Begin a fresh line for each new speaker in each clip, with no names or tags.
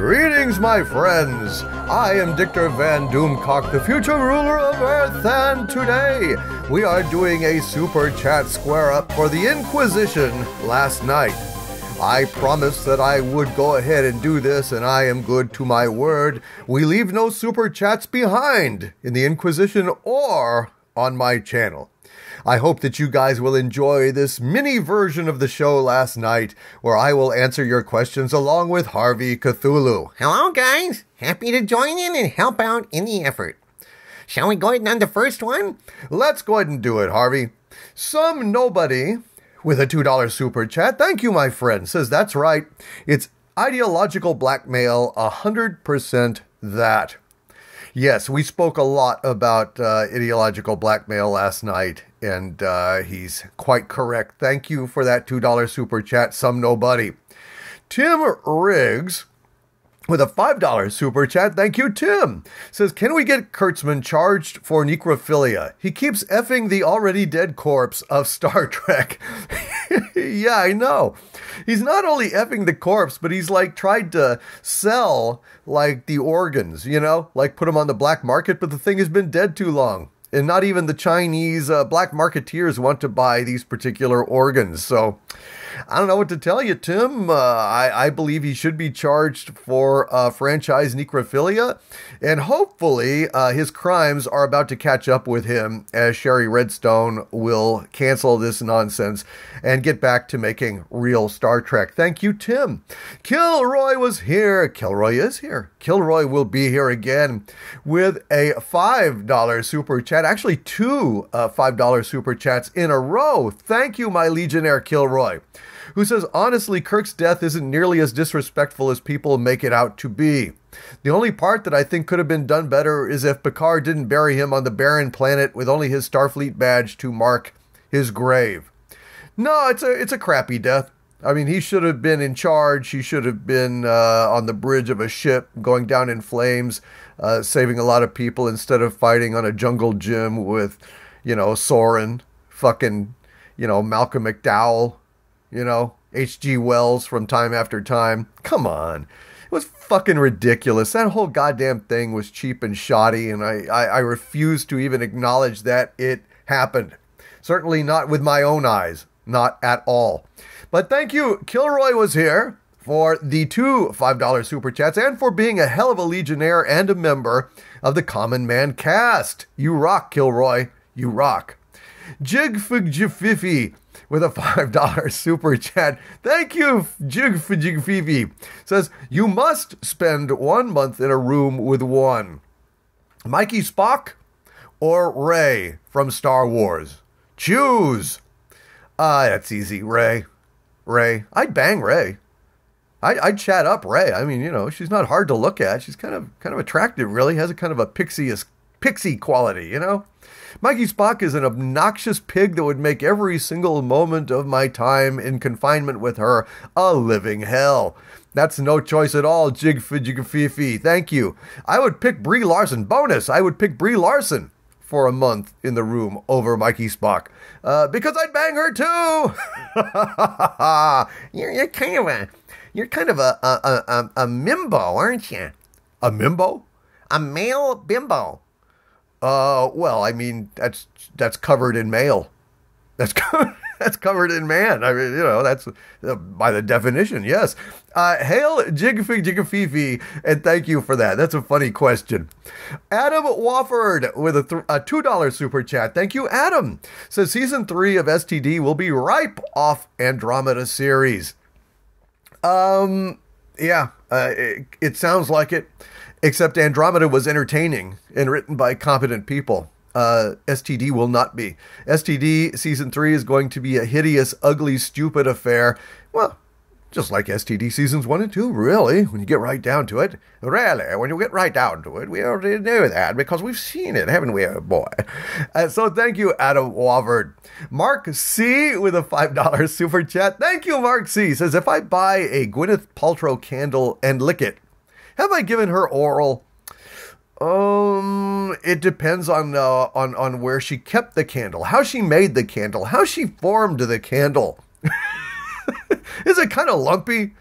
Greetings, my friends. I am Dictor Van Doomcock, the future ruler of Earth, and today we are doing a super chat square up for the Inquisition last night. I promised that I would go ahead and do this, and I am good to my word. We leave no super chats behind in the Inquisition or on my channel. I hope that you guys will enjoy this mini version of the show last night, where I will answer your questions along with Harvey Cthulhu.
Hello, guys. Happy to join in and help out in the effort. Shall we go ahead and on the first one?
Let's go ahead and do it, Harvey. Some nobody with a $2 super chat, thank you, my friend, says that's right. It's ideological blackmail, 100% that. Yes, we spoke a lot about uh, ideological blackmail last night, and uh, he's quite correct. Thank you for that $2 super chat, some nobody. Tim Riggs with a $5 super chat. Thank you, Tim. Says, Can we get Kurtzman charged for necrophilia? He keeps effing the already dead corpse of Star Trek. yeah, I know. He's not only effing the corpse, but he's like tried to sell like the organs, you know, like put them on the black market, but the thing has been dead too long. And not even the Chinese uh, black marketeers want to buy these particular organs. So, I don't know what to tell you, Tim. Uh, I, I, believe he should be charged for uh, franchise necrophilia, and hopefully uh, his crimes are about to catch up with him as Shari Redstone will cancel this nonsense and get back to making real Star Trek. Thank you, Tim. Kilroy was here. Kilroy is here. Kilroy will be here again with a $5 super chat, actually, two uh, $5 super chats in a row. Thank you, my Legionnaire Kilroy who says, honestly, Kirk's death isn't nearly as disrespectful as people make it out to be. The only part that I think could have been done better is if Picard didn't bury him on the barren planet with only his Starfleet badge to mark his grave. No, it's a it's a crappy death. I mean, he should have been in charge. He should have been uh, on the bridge of a ship going down in flames, uh, saving a lot of people instead of fighting on a jungle gym with, you know, Soran, fucking, you know, Malcolm McDowell, you know, H.G. Wells from time after time. Come on. It was fucking ridiculous. That whole goddamn thing was cheap and shoddy, and I, I, I refuse to even acknowledge that it happened. Certainly not with my own eyes. Not at all. But thank you. Kilroy was here for the two $5 super chats and for being a hell of a legionnaire and a member of the Common Man cast. You rock, Kilroy. You rock. Jig Jigfifi with a $5 super chat. Thank you, Jig Jigfifi. Says, you must spend one month in a room with one. Mikey Spock or Rey from Star Wars? Choose. Ah, uh, that's easy. Rey. Rey. I'd bang Rey. I, I'd chat up Rey. I mean, you know, she's not hard to look at. She's kind of kind of attractive, really. Has a kind of a pixie pixie quality, you know. Mikey Spock is an obnoxious pig that would make every single moment of my time in confinement with her a living hell. That's no choice at all, Jig Fifi. Thank you. I would pick Brie Larson. Bonus, I would pick Brie Larson for a month in the room over Mikey Spock. Uh, because I'd bang her too.
you're, you're kind of a you're kind of a a, a, a mimbo, aren't you?
A mimbo?
A male bimbo.
Uh, well, I mean that's that's covered in male. That's covered, that's covered in man. I mean, you know, that's uh, by the definition. Yes. Uh, hail Jigfig Jigafifi, and thank you for that. That's a funny question. Adam Wofford with a, th- a two dollar super chat. Thank you, Adam. Says season three of STD will be ripe off Andromeda series. Um, yeah, uh, it, it sounds like it. Except Andromeda was entertaining and written by competent people. Uh, STD will not be. STD season three is going to be a hideous, ugly, stupid affair. Well, just like STD seasons one and two, really, when you get right down to it. Really, when you get right down to it, we already know that because we've seen it, haven't we, oh boy? Uh, so thank you, Adam Wofford. Mark C with a $5 super chat. Thank you, Mark C. Says, if I buy a Gwyneth Paltrow candle and lick it, have I given her oral? Um, it depends on uh, on on where she kept the candle, how she made the candle, how she formed the candle. Is it kind of lumpy?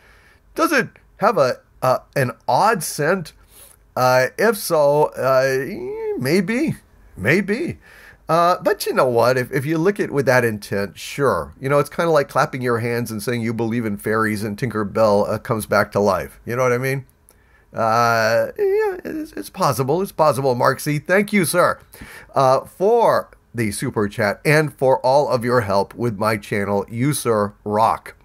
Does it have a uh, an odd scent? Uh, if so, uh, maybe, maybe. Uh, but you know what? If, if you look at it with that intent, sure. You know, it's kind of like clapping your hands and saying you believe in fairies and Tinker Bell uh, comes back to life. You know what I mean? Uh, yeah, it's, it's possible. It's possible, Mark C. Thank you, sir, uh, for the super chat and for all of your help with my channel. You, sir, rock.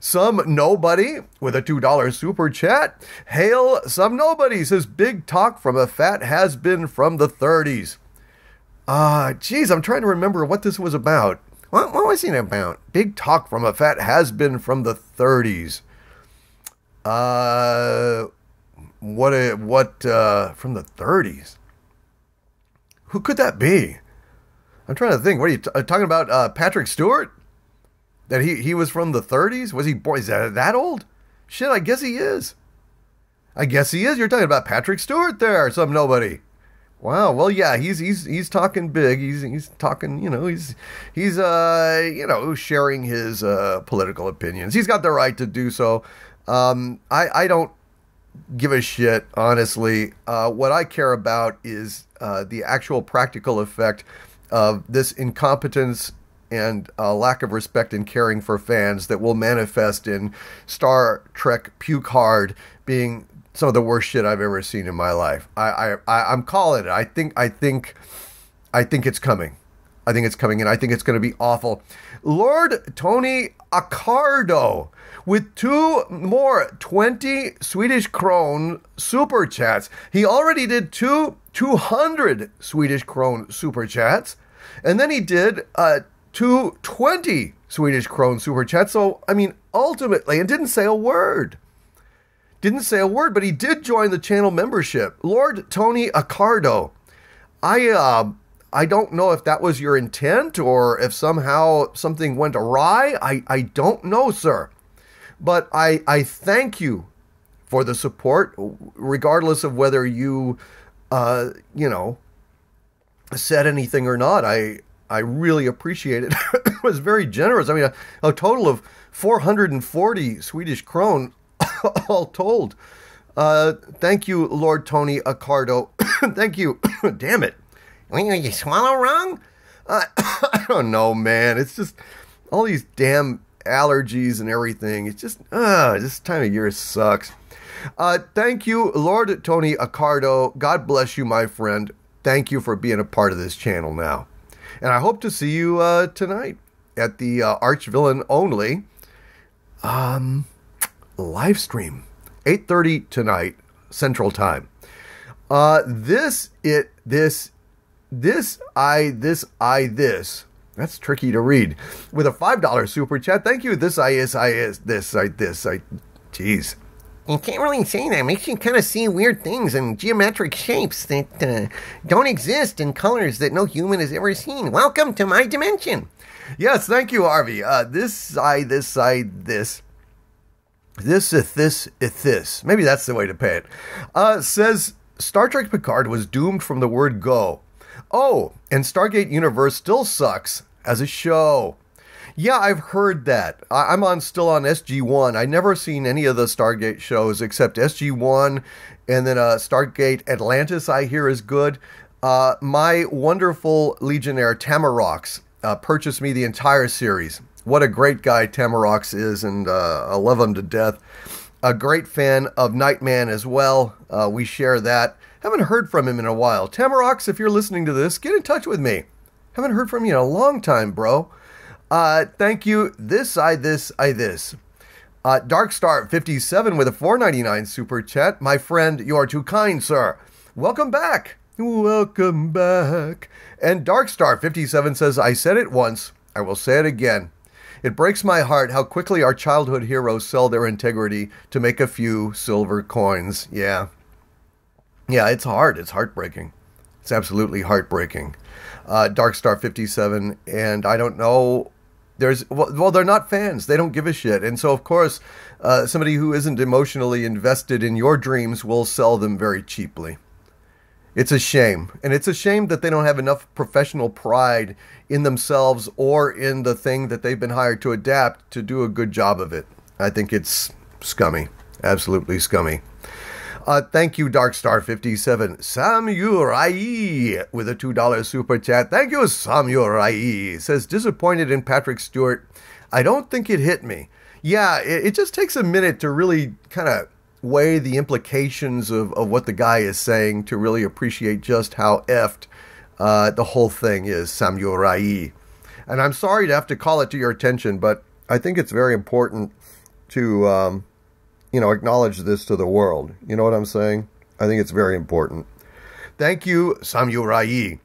Some nobody with a $2 super chat. Hail some nobody says big talk from a fat has been from the 30s. Ah, uh, geez, I'm trying to remember what this was about. What, what was it about? Big talk from a fat has been from the 30s. Uh, what a, what uh, from the 30s? Who could that be? I'm trying to think. What are you t- talking about? Uh, Patrick Stewart? That he he was from the 30s? Was he born? Is that that old? Shit, I guess he is. I guess he is. You're talking about Patrick Stewart there, some nobody. Wow. Well, yeah, he's he's he's talking big. He's he's talking. You know, he's he's uh you know sharing his uh political opinions. He's got the right to do so. Um, I I don't give a shit honestly. Uh, what I care about is uh, the actual practical effect of this incompetence and uh, lack of respect and caring for fans that will manifest in Star Trek Puke Hard being some of the worst shit I've ever seen in my life. I, I, I am calling it. I think I think I think it's coming. I think it's coming in. I think it's going to be awful. Lord Tony Accardo with two more 20 Swedish krone super chats. He already did two 200 Swedish krone super chats and then he did uh two 20 Swedish krone super chats. So, I mean, ultimately, and didn't say a word didn't say a word, but he did join the channel membership. Lord Tony Accardo. I uh, I don't know if that was your intent or if somehow something went awry. I, I don't know, sir. But I, I thank you for the support, regardless of whether you, uh, you know, said anything or not. I I really appreciate it. it was very generous. I mean, a, a total of 440 Swedish krone all told. Uh, thank you, Lord Tony Accardo. thank you. Damn it.
Did you swallow wrong?
Uh, I don't know, man. It's just all these damn allergies and everything. It's just, uh, this time of year sucks. Uh, thank you, Lord Tony Accardo. God bless you, my friend. Thank you for being a part of this channel now. And I hope to see you uh, tonight at the uh, Arch Villain only. Um, live stream 8.30 tonight central time uh this it this this i this i this that's tricky to read with a five dollar super chat thank you this i is i is this i this i jeez
you can't really say that. It makes you kind of see weird things and geometric shapes that uh, don't exist in colors that no human has ever seen. Welcome to my dimension.
Yes, thank you, Harvey. Uh, this side, this side, this this if this if this maybe that's the way to pay it uh, says star trek picard was doomed from the word go oh and stargate universe still sucks as a show yeah i've heard that I- i'm on still on sg1 i never seen any of the stargate shows except sg1 and then uh, stargate atlantis i hear is good uh, my wonderful legionnaire tamarox uh, purchased me the entire series what a great guy Tamarox is, and uh, I love him to death. A great fan of Nightman as well. Uh, we share that. Haven't heard from him in a while. Tamarox, if you're listening to this, get in touch with me. Haven't heard from you in a long time, bro. Uh, thank you. This, I, this, I, this. Uh, Darkstar57 with a 499 super chat. My friend, you are too kind, sir. Welcome back. Welcome back. And Darkstar57 says, I said it once. I will say it again. It breaks my heart how quickly our childhood heroes sell their integrity to make a few silver coins. Yeah. Yeah, it's hard. It's heartbreaking. It's absolutely heartbreaking. Uh, Darkstar 57, and I don't know. There's well, well, they're not fans. They don't give a shit, and so of course, uh, somebody who isn't emotionally invested in your dreams will sell them very cheaply. It's a shame. And it's a shame that they don't have enough professional pride in themselves or in the thing that they've been hired to adapt to do a good job of it. I think it's scummy. Absolutely scummy. Uh, thank you, Darkstar57. Samurai with a $2 super chat. Thank you, Samurai. Says, disappointed in Patrick Stewart. I don't think it hit me. Yeah, it, it just takes a minute to really kind of weigh the implications of, of what the guy is saying to really appreciate just how effed uh, the whole thing is, Samurai. And I'm sorry to have to call it to your attention, but I think it's very important to, um, you know, acknowledge this to the world. You know what I'm saying? I think it's very important. Thank you, Samurai.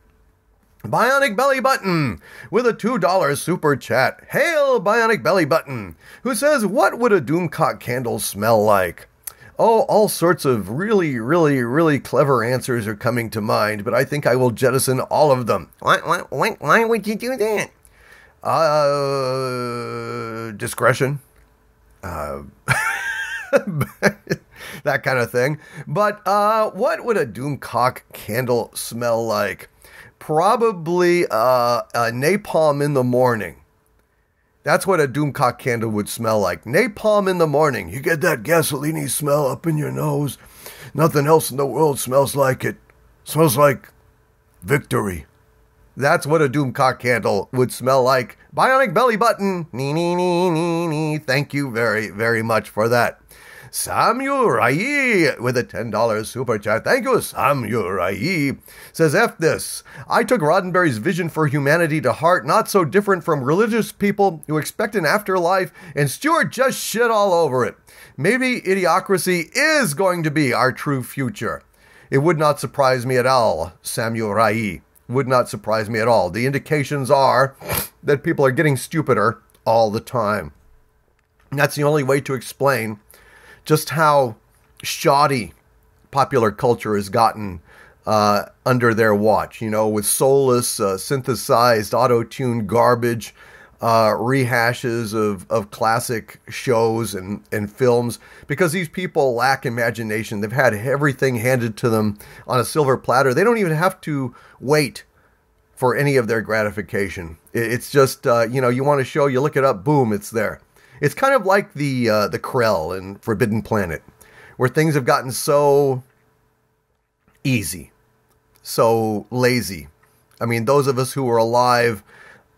Bionic Belly Button with a $2 super chat. Hail, Bionic Belly Button, who says, What would a Doomcock candle smell like? Oh, all sorts of really, really, really clever answers are coming to mind, but I think I will jettison all of them.
Why, why, why, why would you do that?
Uh, discretion. Uh, that kind of thing. But uh, what would a Doomcock candle smell like? Probably uh, a napalm in the morning. That's what a Doomcock candle would smell like. Napalm in the morning. You get that gasoline smell up in your nose. Nothing else in the world smells like it. Smells like victory. That's what a Doomcock candle would smell like. Bionic belly button. Nee, nee, nee, nee, nee. Thank you very, very much for that. Samurai with a $10 super chat. Thank you, Samuel Samurai. Says, F this. I took Roddenberry's vision for humanity to heart, not so different from religious people who expect an afterlife, and Stewart just shit all over it. Maybe idiocracy is going to be our true future. It would not surprise me at all, Samurai. Would not surprise me at all. The indications are that people are getting stupider all the time. That's the only way to explain just how shoddy popular culture has gotten uh, under their watch. You know, with soulless, uh, synthesized, auto-tuned garbage, uh, rehashes of, of classic shows and, and films, because these people lack imagination. They've had everything handed to them on a silver platter. They don't even have to wait for any of their gratification. It's just, uh, you know, you want a show, you look it up, boom, it's there. It's kind of like the uh, the Krell in Forbidden Planet, where things have gotten so easy, so lazy. I mean, those of us who were alive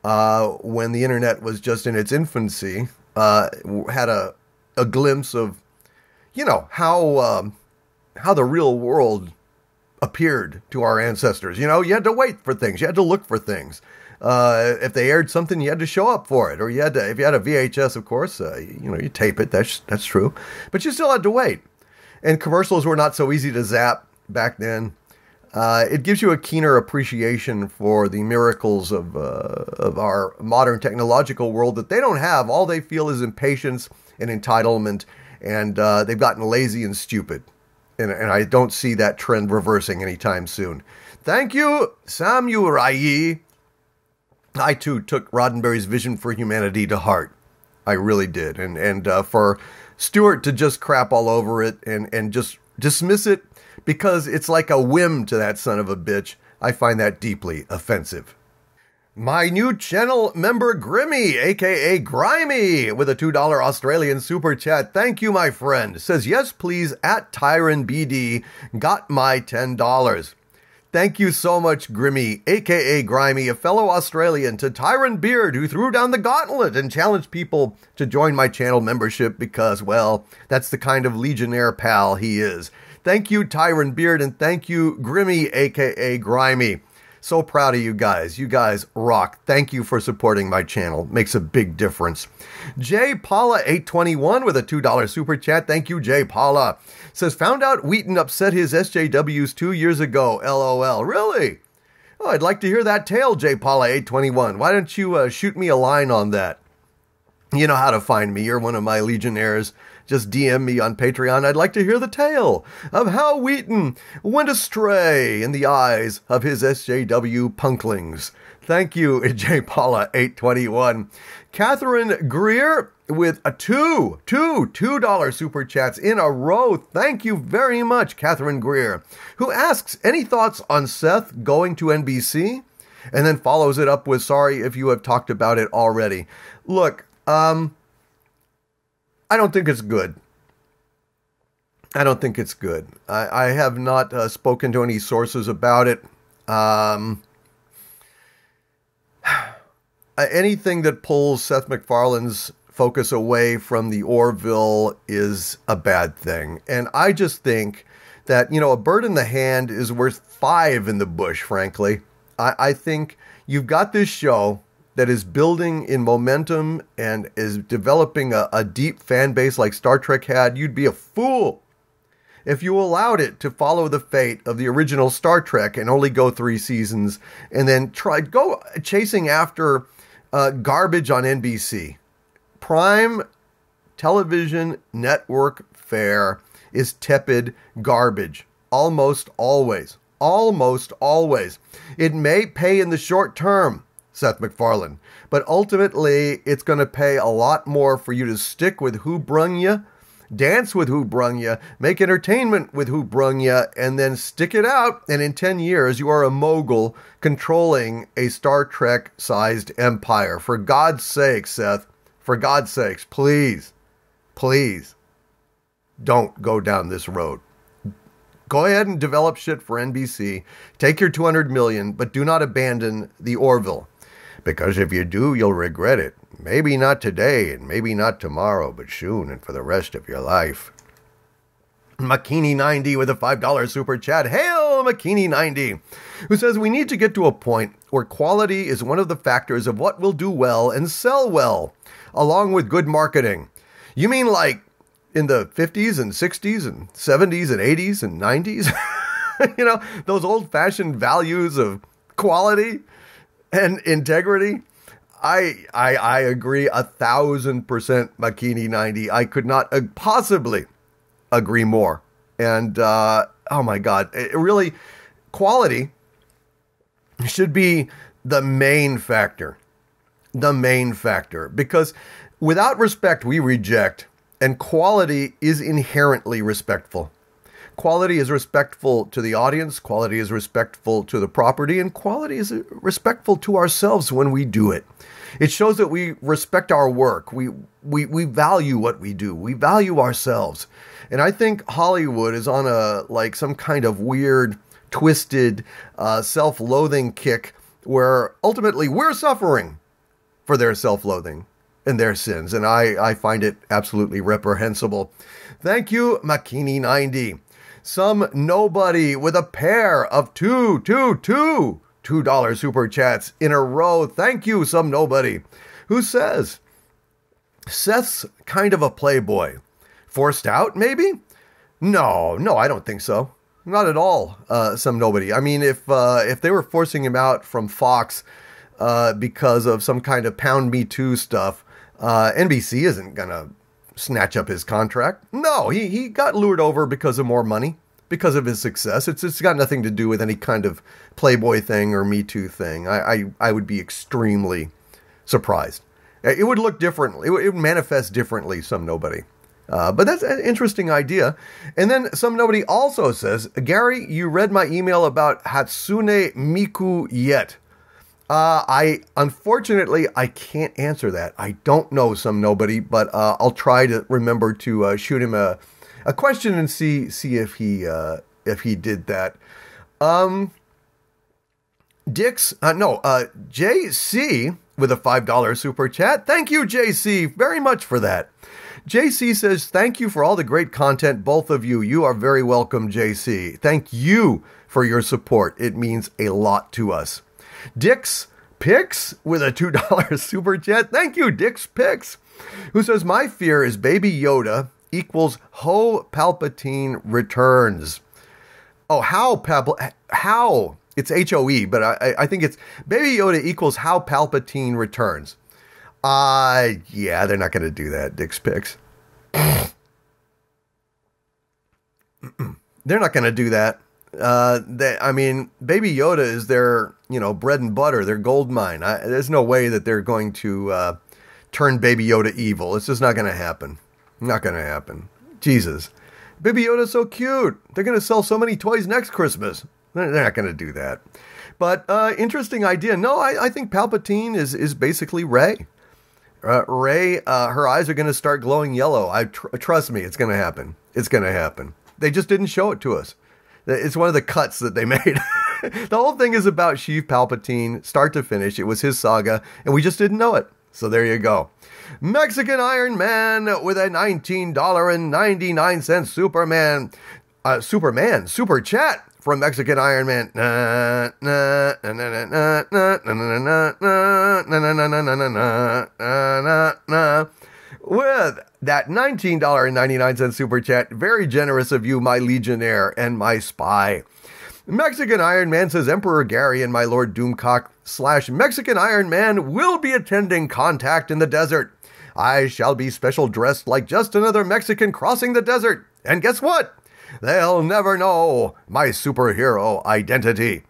uh, when the internet was just in its infancy uh, had a a glimpse of, you know, how um, how the real world appeared to our ancestors. You know, you had to wait for things, you had to look for things. Uh, if they aired something, you had to show up for it, or you had to. If you had a VHS, of course, uh, you know, you tape it. That's that's true, but you still had to wait. And commercials were not so easy to zap back then. Uh, it gives you a keener appreciation for the miracles of uh, of our modern technological world that they don't have. All they feel is impatience and entitlement, and uh, they've gotten lazy and stupid. And, and I don't see that trend reversing anytime soon. Thank you, Samurai. I too took Roddenberry's vision for humanity to heart. I really did, and and uh, for Stewart to just crap all over it and and just dismiss it because it's like a whim to that son of a bitch. I find that deeply offensive. My new channel member Grimmy, aka Grimy, with a $2 Australian super chat. Thank you, my friend. Says, yes, please, at Tyron BD. Got my $10. Thank you so much, Grimmy, aka Grimy, a fellow Australian, to Tyron Beard, who threw down the gauntlet and challenged people to join my channel membership because, well, that's the kind of Legionnaire pal he is. Thank you, Tyron Beard, and thank you, Grimmy, aka Grimy. So proud of you guys. You guys rock. Thank you for supporting my channel. Makes a big difference. Jay Paula 821 with a $2 super chat. Thank you, Jay Paula. Says, found out Wheaton upset his SJWs two years ago. LOL. Really? Oh, I'd like to hear that tale, Jay Paula 821. Why don't you uh, shoot me a line on that? You know how to find me. You're one of my legionnaires just DM me on Patreon. I'd like to hear the tale of how Wheaton went astray in the eyes of his SJW punklings. Thank you, J. Paula 821. Catherine Greer with a two, two, two dollar super chats in a row. Thank you very much, Catherine Greer, who asks any thoughts on Seth going to NBC, and then follows it up with sorry if you have talked about it already. Look, um, I don't think it's good. I don't think it's good. I, I have not uh, spoken to any sources about it. Um, anything that pulls Seth MacFarlane's focus away from the Orville is a bad thing. And I just think that, you know, a bird in the hand is worth five in the bush, frankly. I, I think you've got this show that is building in momentum and is developing a, a deep fan base like Star Trek had. You'd be a fool if you allowed it to follow the fate of the original Star Trek and only go three seasons and then try go chasing after uh, garbage on NBC. Prime television network fare is tepid garbage almost always. Almost always. It may pay in the short term, Seth MacFarlane, but ultimately it's going to pay a lot more for you to stick with who brung you dance with who brung you, make entertainment with who brung you, and then stick it out. And in 10 years, you are a mogul controlling a Star Trek sized empire. For God's sake, Seth, for God's sakes, please, please don't go down this road. Go ahead and develop shit for NBC. Take your 200 million, but do not abandon the Orville. Because if you do, you'll regret it. Maybe not today and maybe not tomorrow, but soon and for the rest of your life. Makini90 with a $5 super chat. Hail, Makini90, who says we need to get to a point where quality is one of the factors of what will do well and sell well, along with good marketing. You mean like in the 50s and 60s and 70s and 80s and 90s? you know, those old fashioned values of quality and integrity? I, I I agree a thousand percent Makini 90. I could not possibly agree more. And uh, oh my God, it really, quality should be the main factor. The main factor. Because without respect, we reject, and quality is inherently respectful. Quality is respectful to the audience, quality is respectful to the property, and quality is respectful to ourselves when we do it. It shows that we respect our work. We, we, we value what we do. We value ourselves. And I think Hollywood is on a, like, some kind of weird, twisted, uh, self loathing kick where ultimately we're suffering for their self loathing and their sins. And I, I find it absolutely reprehensible. Thank you, Makini90. Some nobody with a pair of two, two, two $2 super chats in a row. Thank you, some nobody, who says, Seth's kind of a playboy. Forced out, maybe? No, no, I don't think so. Not at all. Uh, some nobody. I mean, if uh, if they were forcing him out from Fox uh, because of some kind of pound me too stuff, uh, NBC isn't gonna snatch up his contract. No, he he got lured over because of more money because of his success. It's it's got nothing to do with any kind of Playboy thing or Me Too thing. I I, I would be extremely surprised. It would look differently. It would, manifest differently. Some nobody. Uh, but that's an interesting idea. And then some nobody also says, Gary, you read my email about Hatsune Miku yet? Uh, I unfortunately I can't answer that. I don't know some nobody, but uh, I'll try to remember to uh, shoot him a a question and see see if he uh, if he did that. Um, Dix, uh, no, uh, JC with a five dollar super chat. Thank you, JC, very much for that. JC says, Thank you for all the great content, both of you. You are very welcome, JC. Thank you for your support. It means a lot to us. Dix Pix with a $2 super chat. Thank you, Dix Pix, who says, My fear is Baby Yoda equals Ho Palpatine returns. Oh, how Pal- how it's H O E, but I, I think it's Baby Yoda equals how Palpatine returns. Uh yeah, they're not going to do that. Dick's picks. they're not going to do that. Uh, they, I mean, Baby Yoda is their, you know, bread and butter, their gold mine. I, there's no way that they're going to uh, turn Baby Yoda evil. It's just not going to happen. Not going to happen. Jesus. Baby Yoda's so cute. They're going to sell so many toys next Christmas. They're, not going to do that. But uh, interesting idea. No, I, I, think Palpatine is is basically Rey. Uh, Rey, uh, her eyes are going to start glowing yellow. I tr- trust me, it's going to happen. It's going to happen. They just didn't show it to us. It's one of the cuts that they made. The whole thing is about Sheev Palpatine, start to finish. It was his saga, and we just didn't know it. So there you go. Mexican Iron Man with a $19.99 Superman, uh, Superman, super chat from Mexican Iron Man. With that $19.99 super chat, very generous of you, my legionnaire and my spy. Mexican Iron Man says Emperor Gary and my Lord Doomcock slash Mexican Iron Man will be attending Contact in the Desert. I shall be special dressed like just another Mexican crossing the desert. And guess what? They'll never know my superhero identity.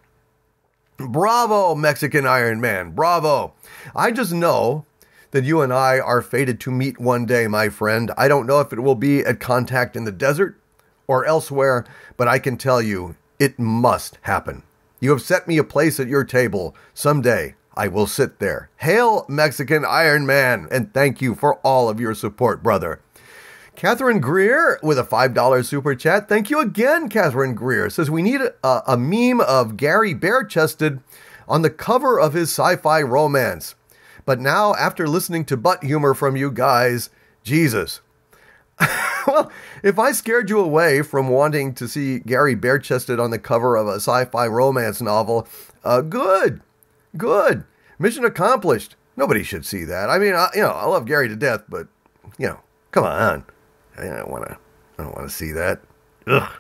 Bravo, Mexican Iron Man. Bravo. I just know that you and I are fated to meet one day, my friend. I don't know if it will be at Contact in the Desert or elsewhere, but I can tell you it must happen. You have set me a place at your table. Someday I will sit there. Hail, Mexican Iron Man, and thank you for all of your support, brother. Catherine Greer with a $5 super chat. Thank you again, Catherine Greer. Says we need a, a meme of Gary bare chested on the cover of his sci fi romance. But now, after listening to butt humor from you guys, Jesus. well, if I scared you away from wanting to see Gary bare chested on the cover of a sci fi romance novel, uh, good. Good. Mission accomplished. Nobody should see that. I mean, I, you know, I love Gary to death, but you know, come on. I don't want to. I don't want to see that. Ugh.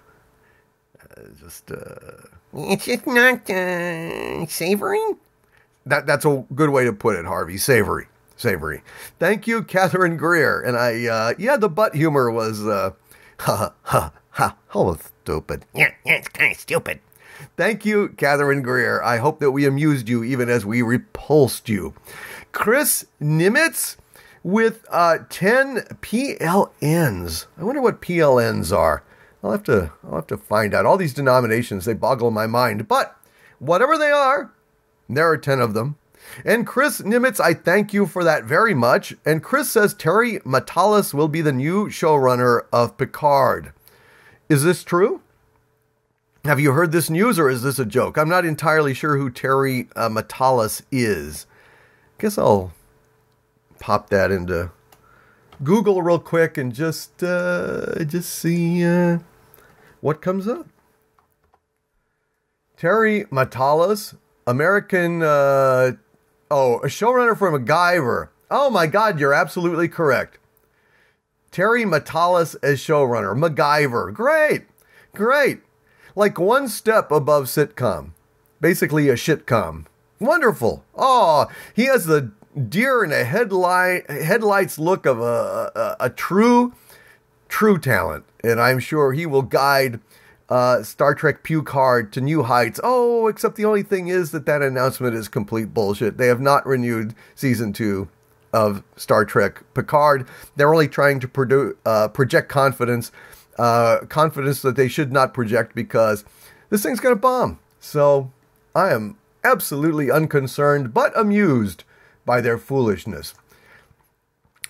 Uh, just. Uh,
it's just not uh, savoring.
That that's a good way to put it, Harvey. Savory, savory. Thank you, Catherine Greer. And I, uh, yeah, the butt humor was, uh, ha ha ha, oh, stupid.
Yeah, yeah, it's kind of stupid.
Thank you, Catherine Greer. I hope that we amused you even as we repulsed you. Chris Nimitz with uh, 10 PLNs. I wonder what PLNs are. I'll have to I'll have to find out. All these denominations they boggle my mind, but whatever they are, there are 10 of them. And Chris Nimitz, I thank you for that very much. And Chris says Terry Matalas will be the new showrunner of Picard. Is this true? Have you heard this news or is this a joke? I'm not entirely sure who Terry uh, Matalas is. Guess I'll pop that into Google real quick and just uh, just see uh, what comes up. Terry Matalas, American, uh, oh, a showrunner for MacGyver. Oh my God, you're absolutely correct. Terry Matalas as showrunner, MacGyver. Great, great like one step above sitcom, basically a shitcom. Wonderful. Oh, he has the deer in a headlight headlights look of a, a, a true true talent, and I'm sure he will guide uh, Star Trek Picard to new heights. Oh, except the only thing is that that announcement is complete bullshit. They have not renewed season two of Star Trek Picard. They're only trying to produ- uh, project confidence uh, confidence that they should not project because this thing's going to bomb. So I am absolutely unconcerned but amused by their foolishness.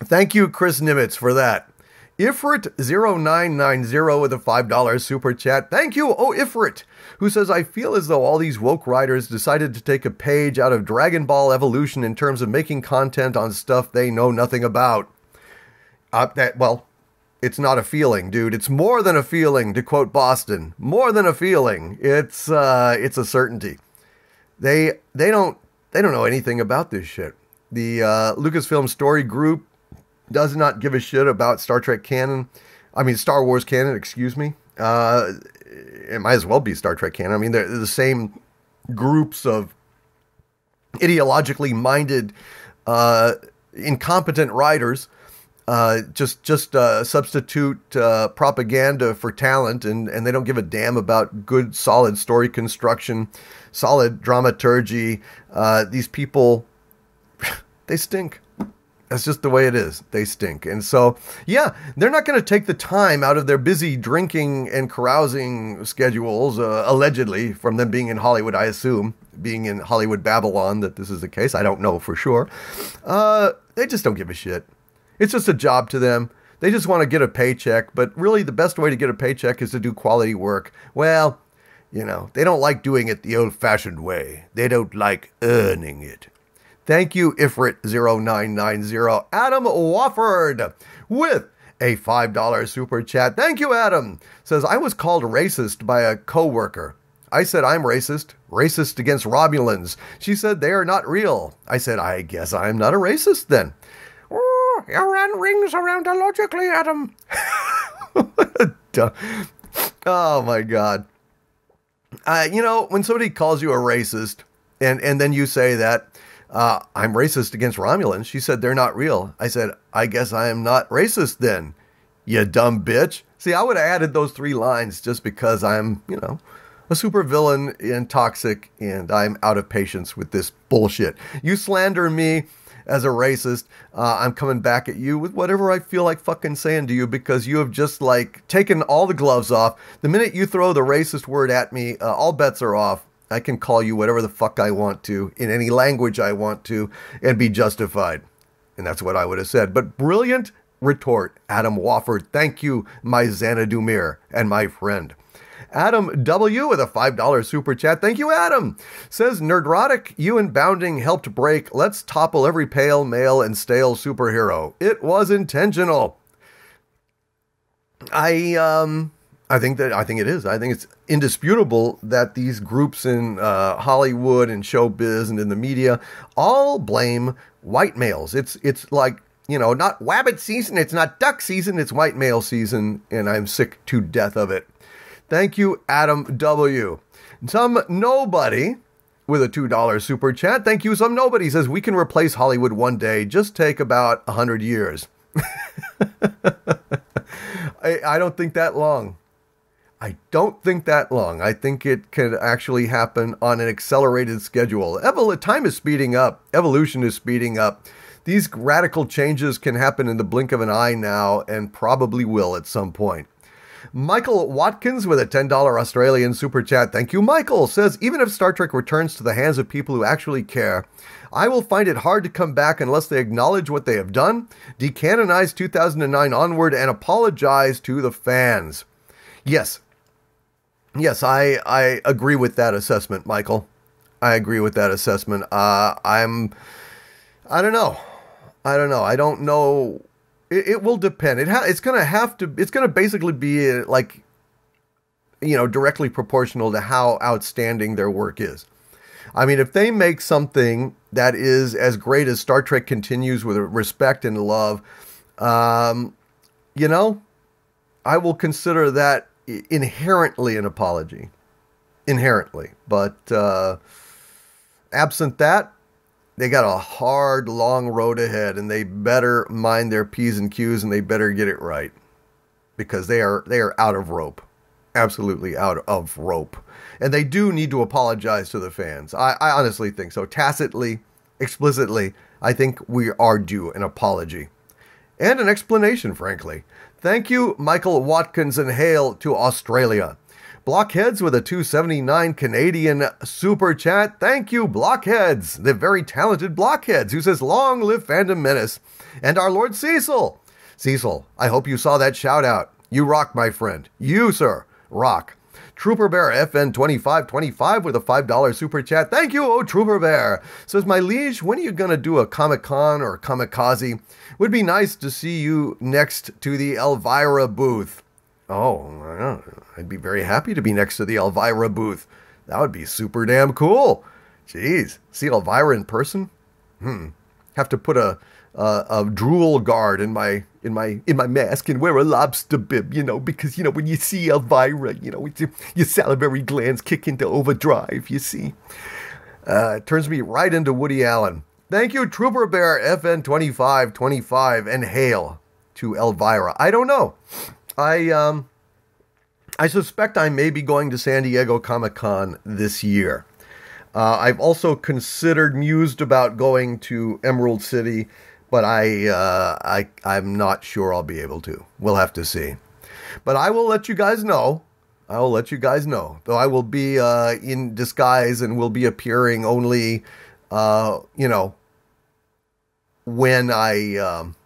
Thank you, Chris Nimitz, for that. Ifrit0990 with a $5 super chat. Thank you, oh Ifrit, who says, I feel as though all these woke writers decided to take a page out of Dragon Ball Evolution in terms of making content on stuff they know nothing about. Uh, that, well, it's not a feeling, dude. It's more than a feeling, to quote Boston. More than a feeling. It's uh, it's a certainty. They they don't they don't know anything about this shit. The uh, Lucasfilm Story Group does not give a shit about Star Trek canon. I mean, Star Wars canon. Excuse me. Uh, it might as well be Star Trek canon. I mean, they're, the same groups of ideologically minded, uh, incompetent writers uh, just just uh, substitute uh, propaganda for talent, and, and they don't give a damn about good, solid story construction, solid dramaturgy. Uh, these people, they stink. That's just the way it is. They stink. And so, yeah, they're not going to take the time out of their busy drinking and carousing schedules, uh, allegedly, from them being in Hollywood, I assume, being in Hollywood Babylon, that this is the case. I don't know for sure. Uh, they just don't give a shit. It's just a job to them. They just want to get a paycheck, but really the best way to get a paycheck is to do quality work. Well, you know, they don't like doing it the old fashioned way, they don't like earning it. Thank you, Ifrit0990. Adam Wofford with a $5 super chat. Thank you, Adam. Says, I was called racist by a coworker. I said, I'm racist. Racist against Romulans. She said, they are not real. I said, I guess I'm not a racist then.
Oh, you ran rings around illogically, Adam.
oh, my God. Uh, you know, when somebody calls you a racist, and, and then you say that, uh, I'm racist against Romulans. She said, they're not real. I said, I guess I am not racist then, you dumb bitch. See, I would have added those three lines just because I'm, you know, a supervillain and toxic, and I'm out of patience with this bullshit. You slander me as a racist, uh, I'm coming back at you with whatever I feel like fucking saying to you because you have just like taken all the gloves off. The minute you throw the racist word at me, uh, all bets are off. I can call you whatever the fuck I want to in any language I want to and be justified. And that's what I would have said. But brilliant retort, Adam Wofford. Thank you, my Xanadu Mir and my friend. Adam W. with a $5 super chat. Thank you, Adam. Says Nerdrotic, you and Bounding helped break Let's Topple Every Pale, Male, and Stale Superhero. It was intentional. I, um, I think that I think it is. I think it's indisputable that these groups in uh, Hollywood and showbiz and in the media all blame white males. It's it's like you know not wabbit season. It's not duck season. It's white male season, and I'm sick to death of it. Thank you, Adam W. Some nobody with a $2 super chat. Thank you, some nobody says we can replace Hollywood one day. Just take about a 100 years. I, I don't think that long. I don't think that long. I think it can actually happen on an accelerated schedule. Evol- time is speeding up. Evolution is speeding up. These radical changes can happen in the blink of an eye now and probably will at some point. Michael Watkins with a $10 Australian super chat. Thank you, Michael. Says, even if Star Trek returns to the hands of people who actually care, I will find it hard to come back unless they acknowledge what they have done, decanonize 2009 onward, and apologize to the fans. Yes. Yes, I, I agree with that assessment, Michael. I agree with that assessment. Uh, I'm, I don't know. I don't know. I don't know it, it will depend. It ha- it's going to have to. It's going to basically be uh, like, you know, directly proportional to how outstanding their work is. I mean, if they make something that is as great as Star Trek continues with respect and love, um, you know, I will consider that inherently an apology. Inherently. But uh, absent that, they got a hard, long road ahead, and they better mind their p's and q's, and they better get it right because they are they are out of rope, absolutely out of rope, and they do need to apologize to the fans. I, I honestly think so, tacitly, explicitly. I think we are due an apology and an explanation, frankly. Thank you, Michael Watkins, and hail to Australia. Blockheads with a 279 Canadian super chat. Thank you, Blockheads, the very talented Blockheads, who says, Long live Fandom Menace and our Lord Cecil. Cecil, I hope you saw that shout out. You rock, my friend. You, sir, rock. Trooper Bear FN2525 with a $5 super chat. Thank you, oh Trooper Bear. Says, My liege, when are you going to do a Comic Con or Comikaze? Would be nice to see you next to the Elvira booth. Oh, I'd be very happy to be next to the Elvira booth. That would be super damn cool. Jeez, see Elvira in person? Hmm. Have to put a, a a drool guard in my in my in my mask and wear a lobster bib, you know, because you know when you see Elvira, you know, your salivary glands kick into overdrive. You see, uh, it turns me right into Woody Allen. Thank you, Trooper Bear FN twenty five twenty five, and hail to Elvira. I don't know. I um, I suspect I may be going to San Diego Comic Con this year. Uh, I've also considered, mused about going to Emerald City, but I, uh, I, I'm not sure I'll be able to. We'll have to see. But I will let you guys know. I will let you guys know. Though I will be uh, in disguise and will be appearing only, uh, you know, when I. Um,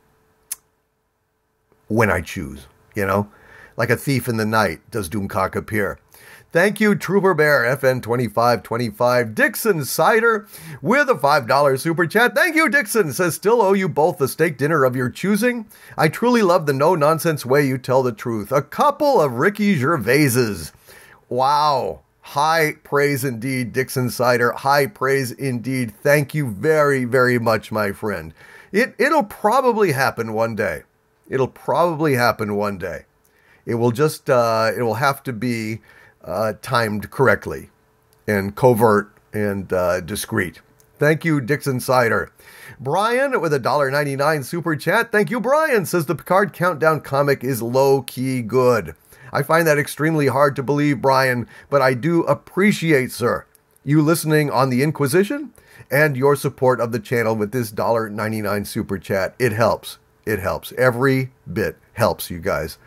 when I choose, you know? Like a thief in the night does Doomcock appear. Thank you, Trooper Bear, FN2525, Dixon Cider, with a $5 super chat. Thank you, Dixon, says, still owe you both the steak dinner of your choosing. I truly love the no nonsense way you tell the truth. A couple of Ricky Gervaises. Wow. High praise indeed, Dixon Cider. High praise indeed. Thank you very, very much, my friend. It, it'll probably happen one day. It'll probably happen one day. It will just, uh, it will have to be uh, timed correctly and covert and uh, discreet. Thank you, Dixon Cider. Brian with a $1.99 super chat. Thank you, Brian. Says the Picard Countdown comic is low key good. I find that extremely hard to believe, Brian, but I do appreciate, sir, you listening on the Inquisition and your support of the channel with this $1.99 super chat. It helps. It helps. Every bit helps, you guys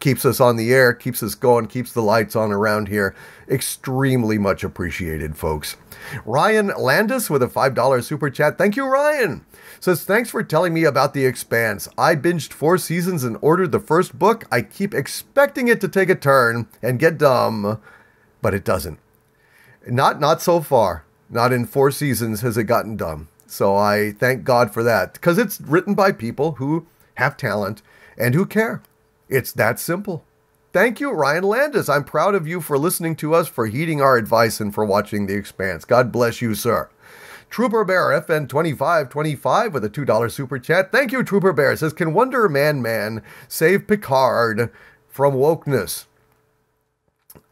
keeps us on the air, keeps us going, keeps the lights on around here. Extremely much appreciated, folks. Ryan Landis with a $5 super chat. Thank you, Ryan. Says, thanks for telling me about The Expanse. I binged four seasons and ordered the first book. I keep expecting it to take a turn and get dumb, but it doesn't. Not not so far. Not in four seasons has it gotten dumb. So I thank God for that because it's written by people who have talent and who care. It's that simple. Thank you, Ryan Landis. I'm proud of you for listening to us, for heeding our advice, and for watching The Expanse. God bless you, sir. Trooper Bear FN2525 with a $2 super chat. Thank you, Trooper Bear. Says, Can Wonder Man Man save Picard from wokeness?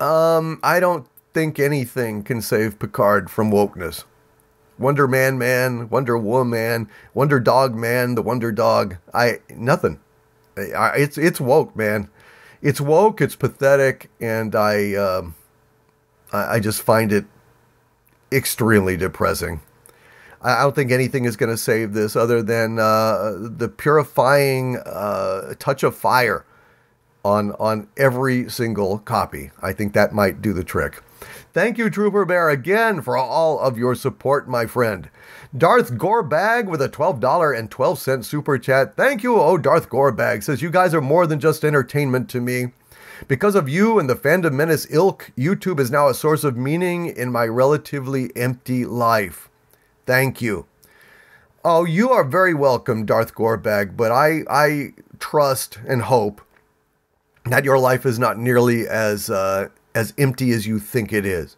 Um, I don't think anything can save Picard from wokeness. Wonder Man Man, Wonder Woman, Wonder Dog Man, the Wonder Dog. I nothing it's it's woke, man. It's woke. It's pathetic, and I um, I, I just find it extremely depressing. I don't think anything is going to save this other than uh, the purifying uh, touch of fire on on every single copy. I think that might do the trick. Thank you, Trooper Bear, again for all of your support, my friend. Darth Gorebag with a $12.12 super chat. Thank you, oh, Darth Gorebag says, You guys are more than just entertainment to me. Because of you and the Fandom Menace ilk, YouTube is now a source of meaning in my relatively empty life. Thank you. Oh, you are very welcome, Darth Gorebag, but I, I trust and hope that your life is not nearly as, uh, as empty as you think it is.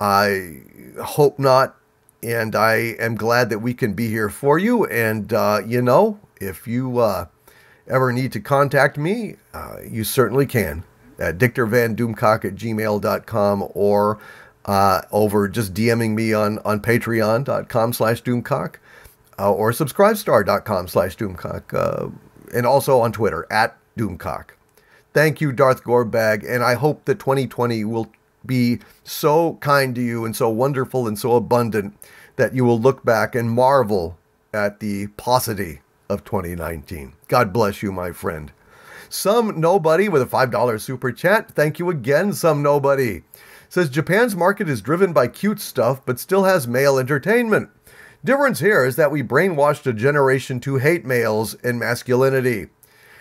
I hope not and I am glad that we can be here for you. And, uh, you know, if you uh, ever need to contact me, uh, you certainly can at dictorvandoomcock at gmail.com or uh, over just DMing me on, on patreon.com slash doomcock uh, or subscribestar.com slash doomcock uh, and also on Twitter at doomcock. Thank you, Darth Gorebag, and I hope that 2020 will be so kind to you and so wonderful and so abundant that you will look back and marvel at the paucity of 2019. God bless you, my friend. Some Nobody with a $5 super chat. Thank you again, Some Nobody. Says Japan's market is driven by cute stuff, but still has male entertainment. Difference here is that we brainwashed a generation to hate males and masculinity.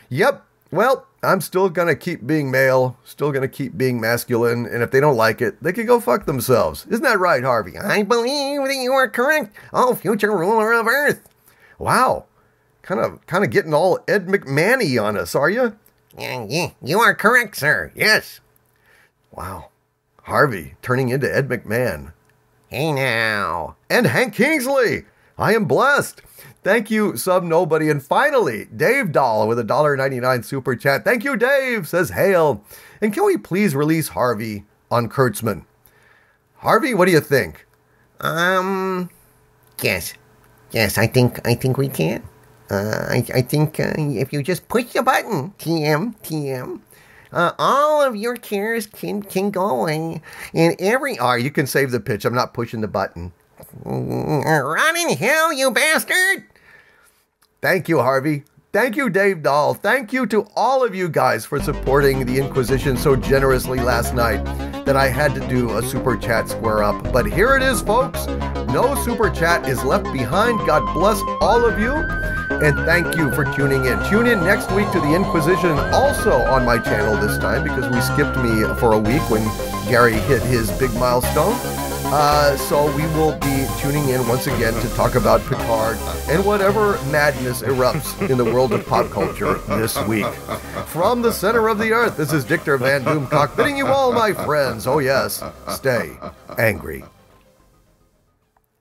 Yep, well, I'm still going to keep being male, still going to keep being masculine, and if they don't like it, they can go fuck themselves. Isn't that right, Harvey?
I believe that you are correct, oh future ruler of Earth.
Wow. Kind of kind of getting all Ed McMahony on us, are you?
Yeah, yeah, you are correct, sir. Yes.
Wow. Harvey turning into Ed McMahon.
Hey now.
And Hank Kingsley. I am blessed. Thank you, Some Nobody. And finally, Dave Dahl with a $1.99 super chat. Thank you, Dave, says Hail. And can we please release Harvey on Kurtzman? Harvey, what do you think?
Um, yes. Yes, I think I think we can. Uh, I, I think uh, if you just push the button, TM, TM, uh, all of your cares can, can go away. And every.
Right, you can save the pitch. I'm not pushing the button.
Run in hell, you bastard!
Thank you, Harvey. Thank you, Dave Dahl. Thank you to all of you guys for supporting the Inquisition so generously last night that I had to do a super chat square up. But here it is, folks. No super chat is left behind. God bless all of you. and thank you for tuning in. Tune in next week to the Inquisition, also on my channel this time because we skipped me for a week when Gary hit his big milestone. Uh, so we will be tuning in once again to talk about Picard and whatever madness erupts in the world of pop culture this week. From the center of the earth, this is Dictor Van Doomcock bidding you all, my friends, oh yes, stay angry.